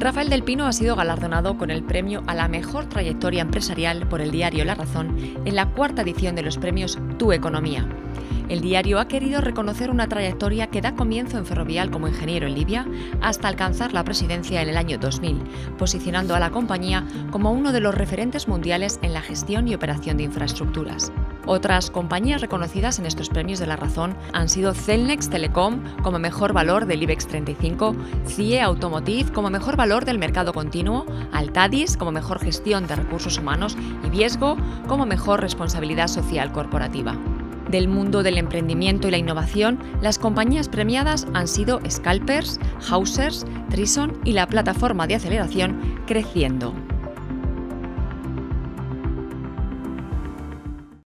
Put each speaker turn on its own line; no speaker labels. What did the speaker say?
Rafael del Pino ha sido galardonado con el premio a la mejor trayectoria empresarial por el diario La Razón en la cuarta edición de los premios Tu Economía. El diario ha querido reconocer una trayectoria que da comienzo en Ferrovial como ingeniero en Libia hasta alcanzar la presidencia en el año 2000, posicionando a la compañía como uno de los referentes mundiales en la gestión y operación de infraestructuras. Otras compañías reconocidas en estos premios de la razón han sido Celnex Telecom como mejor valor del IBEX 35, CIE Automotive como mejor valor del mercado continuo, Altadis como mejor gestión de recursos humanos y Viesgo como mejor responsabilidad social corporativa. Del mundo del emprendimiento y la innovación, las compañías premiadas han sido Scalpers, Hausers, Trison y la plataforma de aceleración Creciendo.